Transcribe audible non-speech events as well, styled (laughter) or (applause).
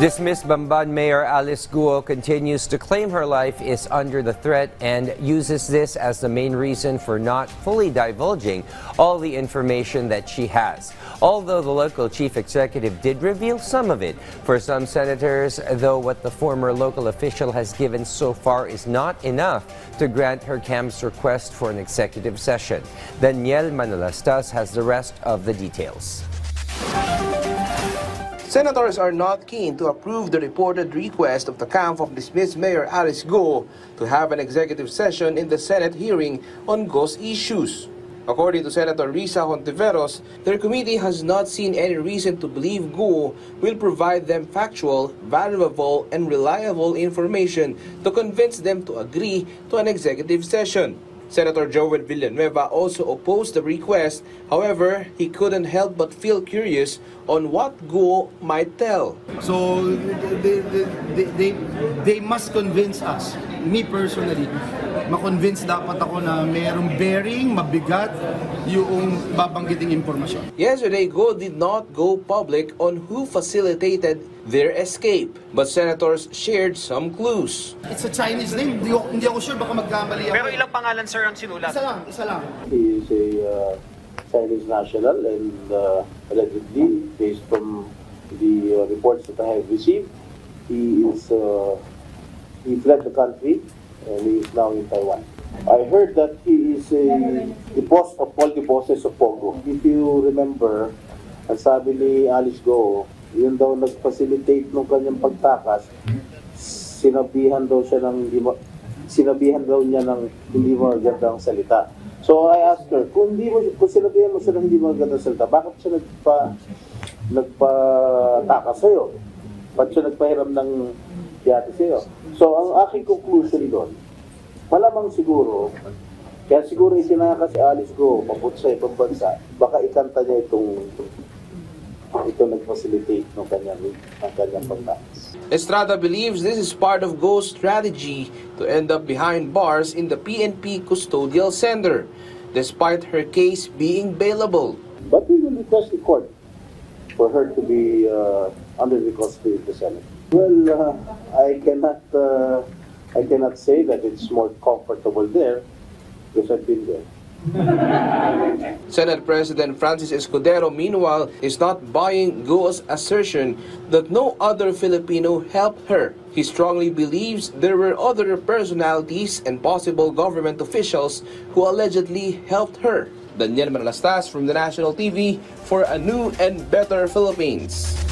Dismissed Bamban Mayor Alice Guo continues to claim her life is under the threat and uses this as the main reason for not fully divulging all the information that she has. Although the local chief executive did reveal some of it, for some senators, though what the former local official has given so far is not enough to grant her camp's request for an executive session. Daniel Manalastas has the rest of the details. Senators are not keen to approve the reported request of the camp of dismissed Mayor Alice Go to have an executive session in the Senate hearing on Go's issues. According to Senator Risa Hontiveros, their committee has not seen any reason to believe Go will provide them factual, valuable, and reliable information to convince them to agree to an executive session. Senator Joel Villanueva also opposed the request. However, he couldn't help but feel curious on what Guo might tell. So they, they, they, they must convince us, me personally, makonvince dapat ako na mayroong bearing, mabigat, yung babanggiting impormasyon. Yesterday, Go did not go public on who facilitated their escape, but senators shared some clues. It's a Chinese name, hindi ako, hindi ako sure, baka magkamali ako. Pero ilang pangalan sir ang sinulat? Isa lang, isa lang. He is a uh, Chinese national and uh, allegedly, based from the uh, reports that I have received, he is uh, he fled the country and he is now in Taiwan. I heard that he is a the boss of all the bosses of Pogo. If you remember, ang sabi ni Alice Go, yun daw nag-facilitate nung kanyang pagtakas, sinabihan daw siya ng sinabihan daw niya ng hindi magandang salita. So I asked her, kung hindi mo kung sinabihan mo siya ng hindi magandang salita, bakit siya nagpa nagpatakas sa'yo? Ba't siya nagpahiram ng yate sa'yo? So ang aking conclusion doon, malamang siguro, kaya siguro itinaka si Alice Go papunta sa ibang bansa, baka ikanta niya itong ito nag-facilitate ng kanyang, ng kanyang pagtakas. Estrada believes this is part of Go's strategy to end up behind bars in the PNP custodial center, despite her case being bailable. But we will request the court for her to be uh, under the the Senate. Well, uh, I cannot uh, I cannot say that it's more comfortable there because I've been there. (laughs) Senate President Francis Escudero, meanwhile, is not buying Go's assertion that no other Filipino helped her. He strongly believes there were other personalities and possible government officials who allegedly helped her. Daniel Manalastas from the National TV for a new and better Philippines.